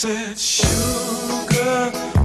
said, Sugar,